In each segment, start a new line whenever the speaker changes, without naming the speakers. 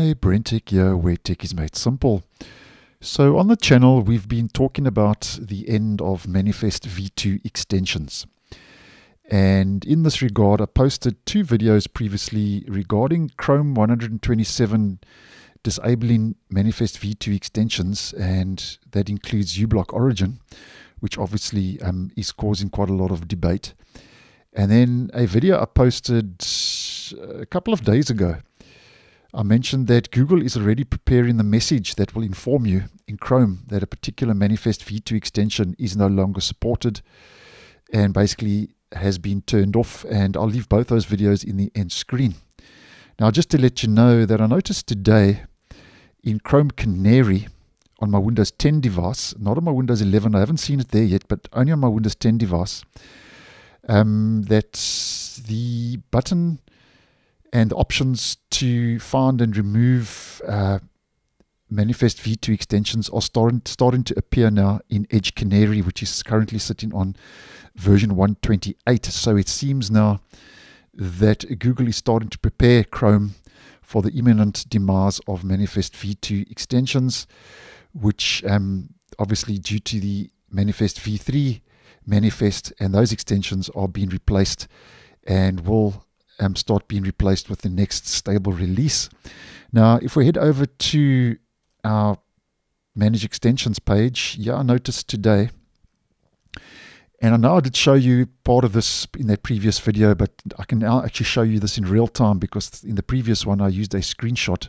Hi, BrenTech here, where tech is made simple. So, on the channel, we've been talking about the end of Manifest v2 extensions. And in this regard, I posted two videos previously regarding Chrome 127 disabling Manifest v2 extensions, and that includes uBlock Origin, which obviously um, is causing quite a lot of debate. And then a video I posted a couple of days ago I mentioned that Google is already preparing the message that will inform you in Chrome that a particular Manifest v2 extension is no longer supported and basically has been turned off. And I'll leave both those videos in the end screen. Now, just to let you know that I noticed today in Chrome Canary on my Windows 10 device, not on my Windows 11, I haven't seen it there yet, but only on my Windows 10 device, um, that the button and options to find and remove uh, Manifest v2 extensions are starting, starting to appear now in Edge Canary, which is currently sitting on version 128. So it seems now that Google is starting to prepare Chrome for the imminent demise of Manifest v2 extensions, which um, obviously due to the Manifest v3 manifest and those extensions are being replaced and will um, start being replaced with the next stable release. Now, if we head over to our Manage Extensions page, yeah, I noticed today, and I know I did show you part of this in that previous video, but I can now actually show you this in real time because in the previous one I used a screenshot.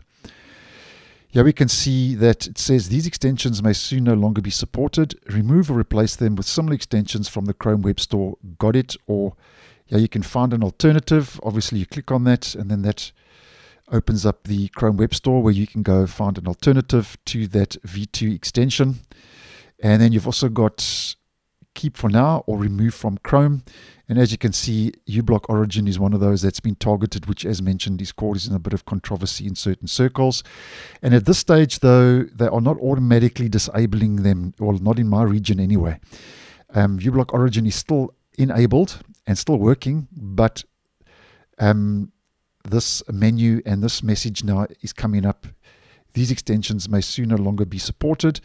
Here we can see that it says these extensions may soon no longer be supported. Remove or replace them with similar extensions from the Chrome Web Store. Got it? Or yeah, you can find an alternative. Obviously, you click on that, and then that opens up the Chrome Web Store where you can go find an alternative to that V2 extension. And then you've also got keep for now or remove from Chrome. And as you can see, uBlock Origin is one of those that's been targeted, which, as mentioned, is causing a bit of controversy in certain circles. And at this stage, though, they are not automatically disabling them, or not in my region anyway. Um, uBlock Origin is still enabled and still working, but um, this menu and this message now is coming up. These extensions may soon no longer be supported.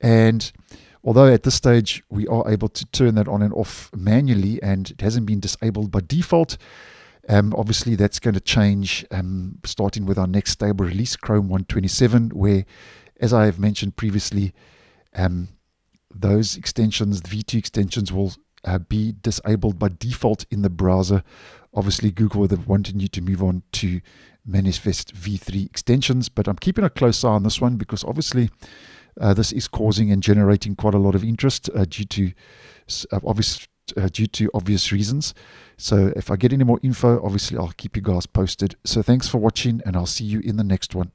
And although at this stage we are able to turn that on and off manually and it hasn't been disabled by default, um, obviously that's going to change um, starting with our next stable release, Chrome 127, where, as I have mentioned previously, um, those extensions, the V2 extensions, will uh, be disabled by default in the browser. Obviously, Google would have wanted you to move on to Manifest v3 extensions, but I'm keeping a close eye on this one because obviously uh, this is causing and generating quite a lot of interest uh, due to uh, obvious uh, due to obvious reasons. So if I get any more info, obviously I'll keep you guys posted. So thanks for watching, and I'll see you in the next one.